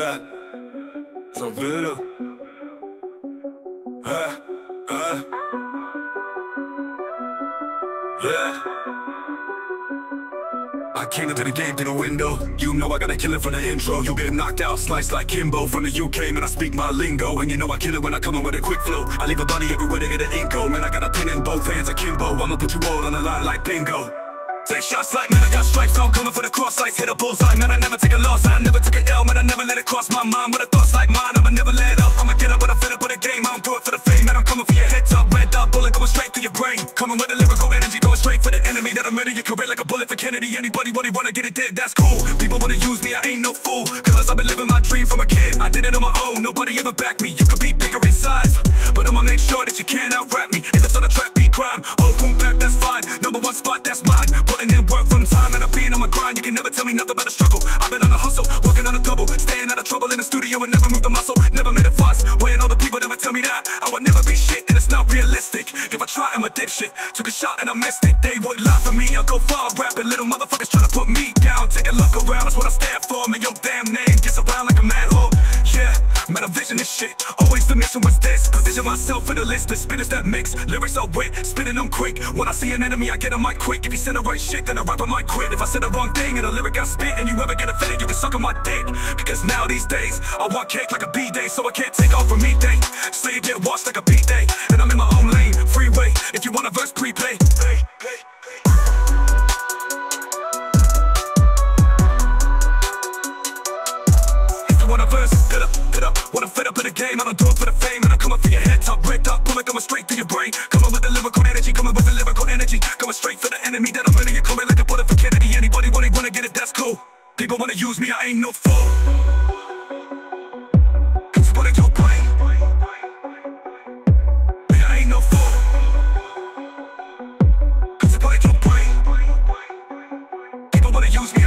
I came into the game through the window. You know I gotta kill it from the intro. You get knocked out, sliced like Kimbo From the UK, man, I speak my lingo And you know I kill it when I come in with a quick flow. I leave a body everywhere to get an ink Man, I got a pin in both hands akimbo I'ma put you all on the line like bingo Take shots like man, I got stripes, I'm coming for the cross sights Hit a bullseye, man, I never take a loss. I never took an L, man, I never let it cross my mind. With a thoughts like mine, I'ma never let up. I'ma get up, but I fit up with a game. I don't do it for the fame, man, I'm coming for your head top. Red dot bullet going straight through your brain. Coming with a lyrical energy, going straight for the enemy. That'll murder your career like a bullet for Kennedy. Anybody, wanna wanna get it dead, that's cool. People wanna use me, I ain't no fool. Cause I've been living my dream from a kid. I did it on my own, nobody ever backed me. You could be bigger in size But I'ma make sure that you can't out-rap me. If it's on a never tell me nothing about a struggle. I've been on a hustle, working on a double. Staying out of trouble in the studio and never move the muscle. Never made a fuss, weighing all the people never tell me that. I would never be shit and it's not realistic. If I try, I'm a dipshit. Took a shot and I missed it. They would lie for me, I'll go far rapping Little motherfuckers Mission was this. Vision myself in the list, the spinners that mix. Lyrics are wit, spinning them quick. When I see an enemy, I get on my quick. If you send the right shit, then I rap on my quit If I said the wrong thing and a lyric I spit And you ever get offended, you can suck on my dick. Because now these days, I want cake like a B-day So I can't take off from me day. So you get washed like a B-day And I'm in my own wanna verse Hit up, hit up, Wanna fit fed up in the game I don't do it for the fame. And I'm coming for your head top ripped up Bullet coming straight through your brain. Coming with the lyrical energy Coming with the lyrical energy. Coming straight for the enemy that I'm running you, coming like a bullet for Kennedy. Anybody want it, wanna get it, that's cool. People wanna use me, I ain't no fool. Split your brain Man, I ain't no fool. Split your brain People wanna use me,